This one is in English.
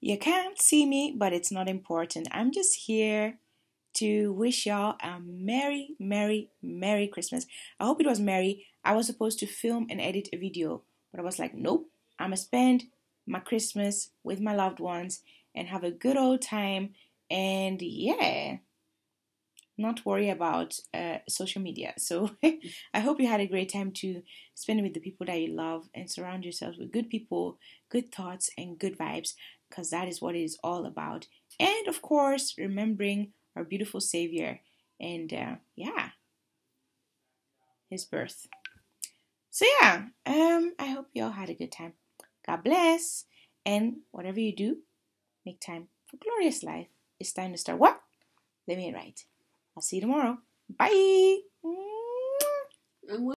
You can't see me, but it's not important. I'm just here to wish y'all a merry, merry, merry Christmas. I hope it was merry. I was supposed to film and edit a video, but I was like, nope, I'm gonna spend my Christmas with my loved ones and have a good old time. And yeah, not worry about uh, social media. So I hope you had a great time to spend with the people that you love and surround yourselves with good people, good thoughts, and good vibes because that is what it is all about. And of course, remembering our beautiful Savior and uh, yeah, his birth. So yeah, um, I hope you all had a good time. God bless, and whatever you do, make time for glorious life. It's time to start what? Let me write. I'll see you tomorrow. Bye.